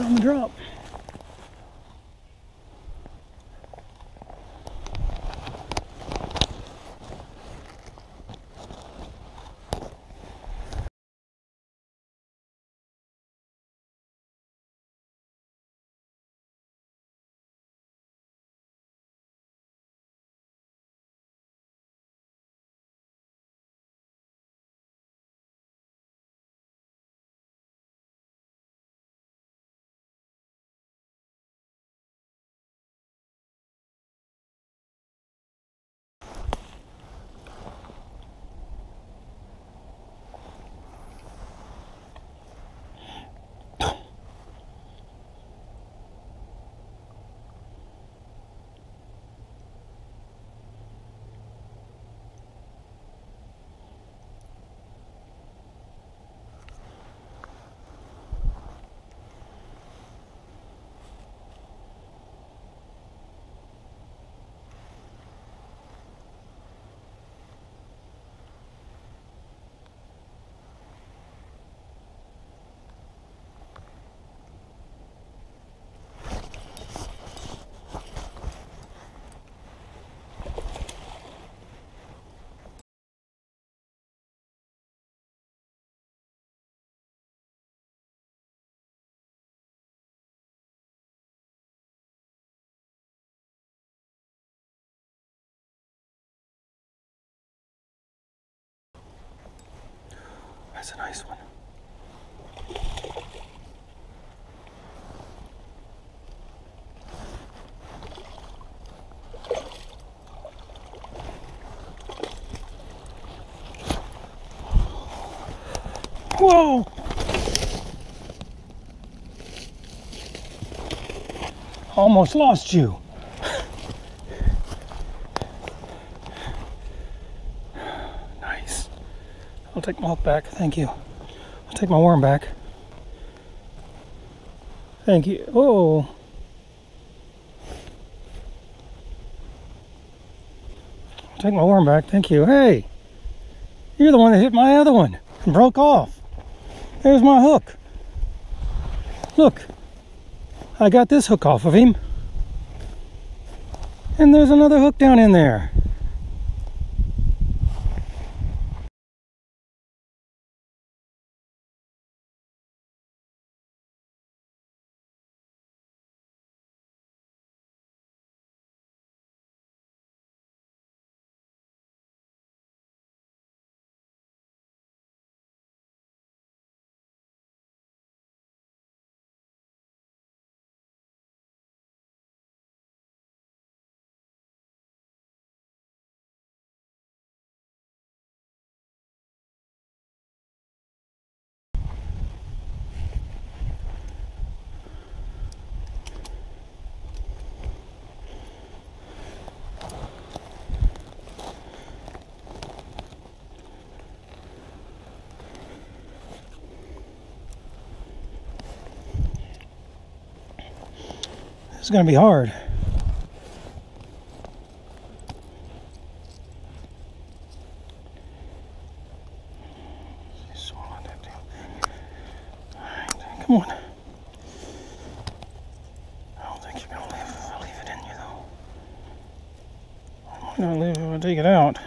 on the drop. That's a nice one. Whoa! Almost lost you. nice. I'll take my hook back. Thank you. I'll take my worm back. Thank you. Oh. I'll take my worm back. Thank you. Hey, you're the one that hit my other one and broke off. There's my hook. Look, I got this hook off of him. And there's another hook down in there. This is going to be hard. Come on. I don't think you're going to live I leave it in you, though. I'm not going to live if I take it out.